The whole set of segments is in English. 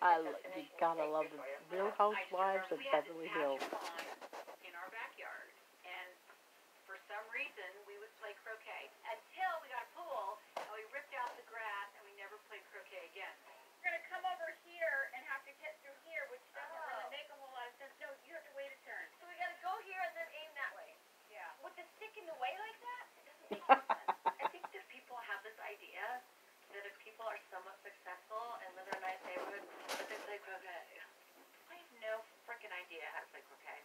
I, you gotta love the Real Housewives of Beverly Hills. click OK.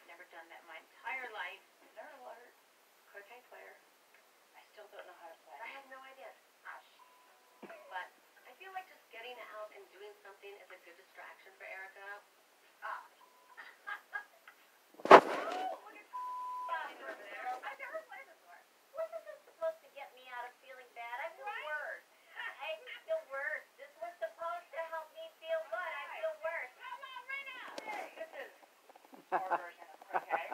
corners in them, okay?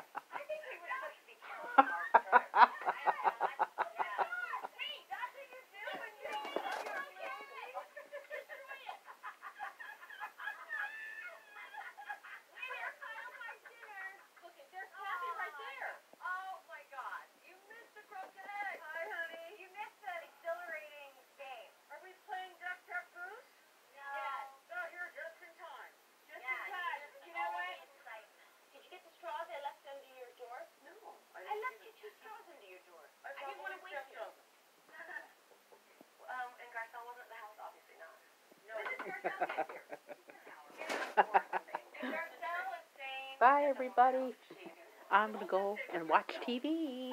Bye, everybody. I'm going to go and watch TV.